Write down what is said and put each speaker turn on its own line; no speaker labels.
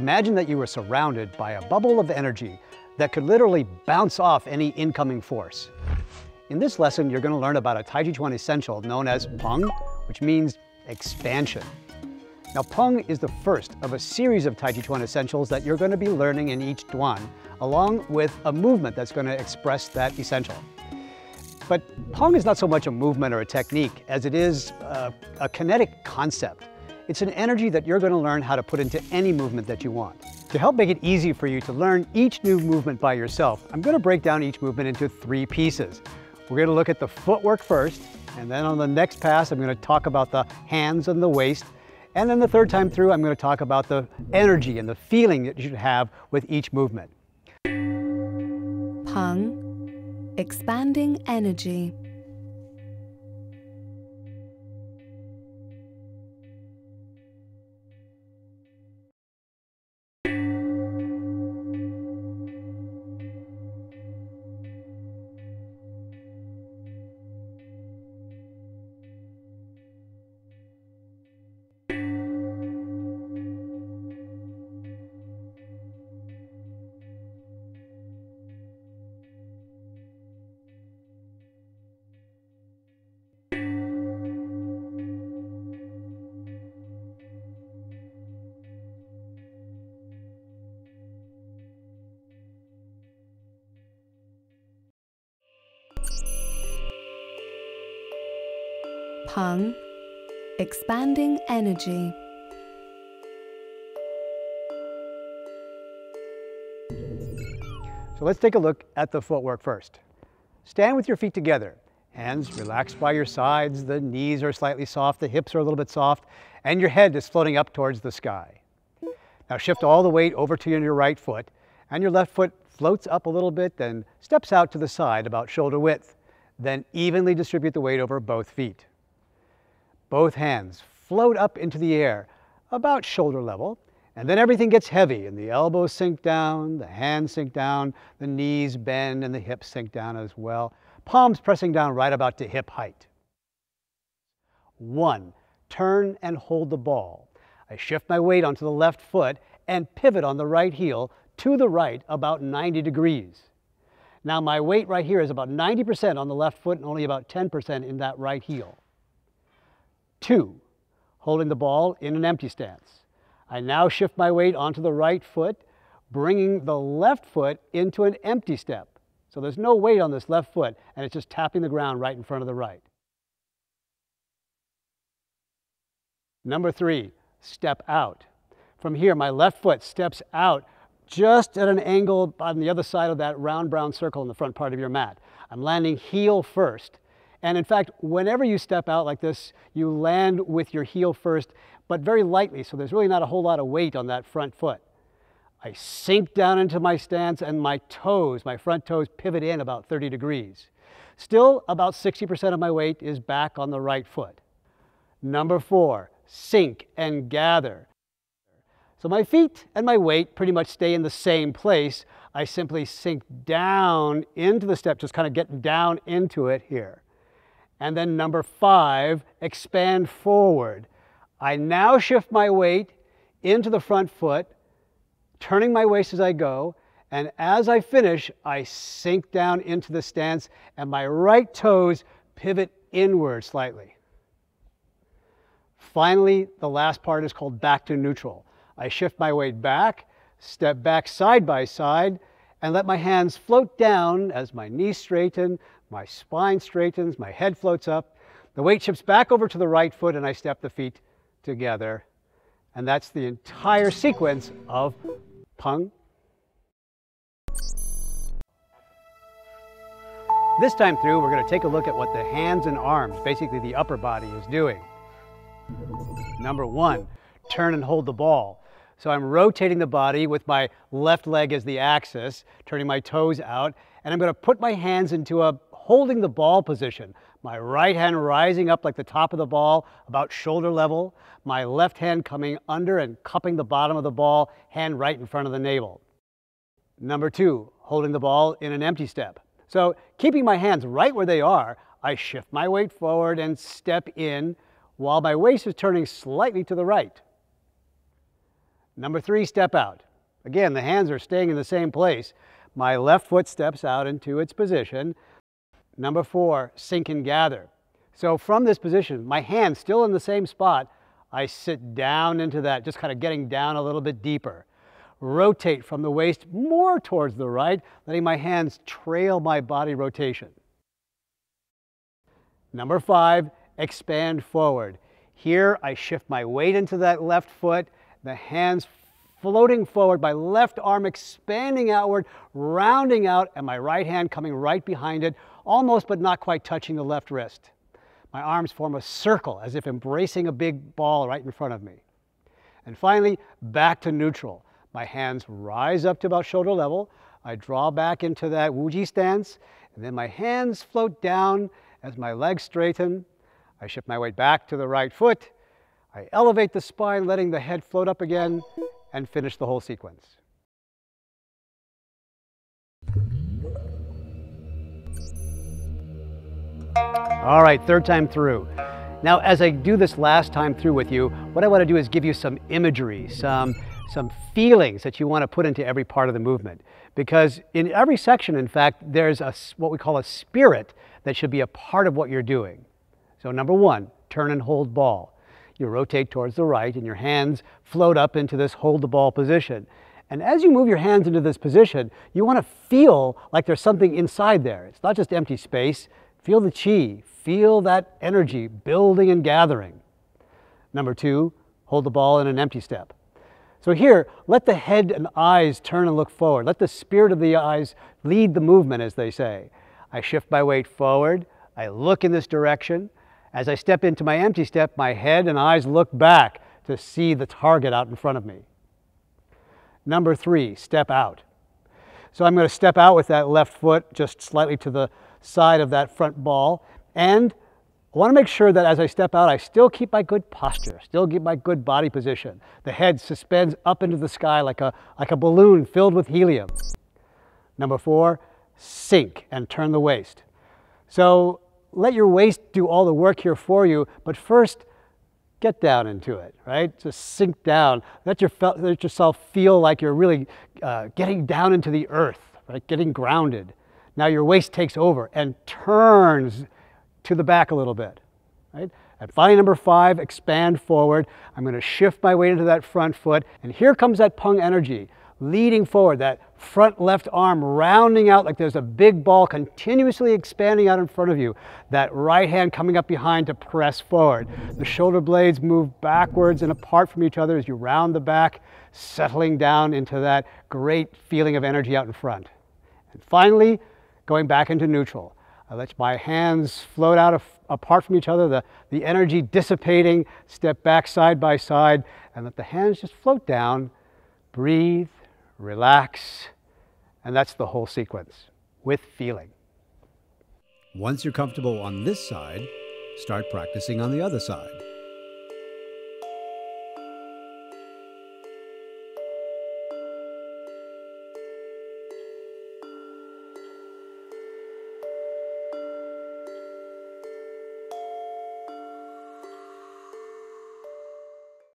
Imagine that you were surrounded by a bubble of energy that could literally bounce off any incoming force. In this lesson, you're going to learn about a Tai Chi Chuan essential known as Peng, which means expansion. Now, Peng is the first of a series of Tai Chi Chuan essentials that you're going to be learning in each Duan, along with a movement that's going to express that essential. But Peng is not so much a movement or a technique as it is a, a kinetic concept. It's an energy that you're going to learn how to put into any movement that you want. To help make it easy for you to learn each new movement by yourself, I'm going to break down each movement into three pieces. We're going to look at the footwork first, and then on the next pass, I'm going to talk about the hands and the waist. And then the third time through, I'm going to talk about the energy and the feeling that you should have with each movement.
Peng, expanding energy. Expanding energy.
So let's take a look at the footwork first. Stand with your feet together. Hands relaxed by your sides, the knees are slightly soft, the hips are a little bit soft, and your head is floating up towards the sky. Now shift all the weight over to your right foot, and your left foot floats up a little bit, then steps out to the side about shoulder width. Then evenly distribute the weight over both feet. Both hands float up into the air, about shoulder level, and then everything gets heavy and the elbows sink down, the hands sink down, the knees bend and the hips sink down as well. Palms pressing down right about to hip height. One, turn and hold the ball. I shift my weight onto the left foot and pivot on the right heel to the right about 90 degrees. Now my weight right here is about 90% on the left foot and only about 10% in that right heel. Two, holding the ball in an empty stance. I now shift my weight onto the right foot, bringing the left foot into an empty step. So there's no weight on this left foot, and it's just tapping the ground right in front of the right. Number three, step out. From here, my left foot steps out just at an angle on the other side of that round brown circle in the front part of your mat. I'm landing heel first, and in fact, whenever you step out like this, you land with your heel first, but very lightly, so there's really not a whole lot of weight on that front foot. I sink down into my stance and my toes, my front toes pivot in about 30 degrees. Still, about 60% of my weight is back on the right foot. Number four, sink and gather. So my feet and my weight pretty much stay in the same place. I simply sink down into the step, just kind of getting down into it here. And then number five, expand forward. I now shift my weight into the front foot, turning my waist as I go. And as I finish, I sink down into the stance and my right toes pivot inward slightly. Finally, the last part is called back to neutral. I shift my weight back, step back side by side, and let my hands float down as my knees straighten, my spine straightens, my head floats up. The weight shifts back over to the right foot and I step the feet together. And that's the entire sequence of Peng. This time through, we're going to take a look at what the hands and arms, basically the upper body, is doing. Number one, turn and hold the ball. So I'm rotating the body with my left leg as the axis, turning my toes out, and I'm going to put my hands into a holding the ball position. My right hand rising up like the top of the ball, about shoulder level. My left hand coming under and cupping the bottom of the ball, hand right in front of the navel. Number two, holding the ball in an empty step. So keeping my hands right where they are, I shift my weight forward and step in while my waist is turning slightly to the right. Number three, step out. Again, the hands are staying in the same place. My left foot steps out into its position. Number four, sink and gather. So from this position, my hand still in the same spot, I sit down into that, just kind of getting down a little bit deeper. Rotate from the waist more towards the right, letting my hands trail my body rotation. Number five, expand forward. Here I shift my weight into that left foot, the hands floating forward, my left arm expanding outward, rounding out, and my right hand coming right behind it, almost but not quite touching the left wrist. My arms form a circle as if embracing a big ball right in front of me. And finally, back to neutral. My hands rise up to about shoulder level. I draw back into that Wuji stance, and then my hands float down as my legs straighten. I shift my weight back to the right foot. I elevate the spine, letting the head float up again, and finish the whole sequence. All right, third time through. Now, as I do this last time through with you, what I want to do is give you some imagery, some, some feelings that you want to put into every part of the movement. Because in every section, in fact, there's a, what we call a spirit that should be a part of what you're doing. So number one, turn and hold ball. You rotate towards the right and your hands float up into this hold the ball position. And as you move your hands into this position, you want to feel like there's something inside there. It's not just empty space. Feel the chi, feel that energy building and gathering. Number two, hold the ball in an empty step. So here, let the head and eyes turn and look forward. Let the spirit of the eyes lead the movement, as they say. I shift my weight forward. I look in this direction. As I step into my empty step, my head and eyes look back to see the target out in front of me. Number three, step out. So I'm going to step out with that left foot just slightly to the side of that front ball. And I want to make sure that as I step out, I still keep my good posture, still keep my good body position. The head suspends up into the sky like a, like a balloon filled with helium. Number four, sink and turn the waist. So let your waist do all the work here for you, but first get down into it, right? Just sink down. Let, your, let yourself feel like you're really uh, getting down into the earth, right? Getting grounded. Now your waist takes over and turns to the back a little bit, right? At finally number five, expand forward. I'm going to shift my weight into that front foot, and here comes that Peng energy leading forward, that front left arm rounding out like there's a big ball continuously expanding out in front of you. That right hand coming up behind to press forward. The shoulder blades move backwards and apart from each other as you round the back, settling down into that great feeling of energy out in front. And finally, going back into neutral. I let my hands float out of, apart from each other, the, the energy dissipating, step back side by side, and let the hands just float down. Breathe, relax, and that's the whole sequence with feeling.
Once you're comfortable on this side, start practicing on the other side.